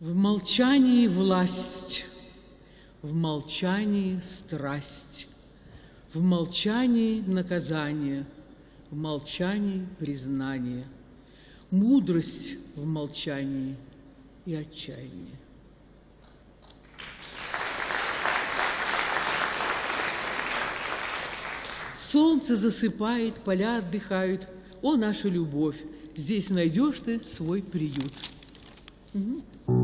В молчании власть, в молчании страсть, в молчании наказание, в молчании признание, мудрость в молчании и отчаяние. Солнце засыпает, поля отдыхают. О, наша любовь, здесь найдешь ты свой приют. Угу.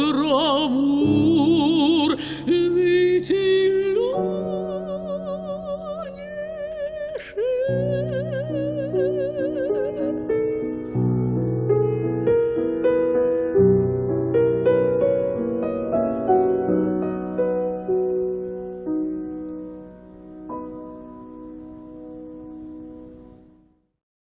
nostro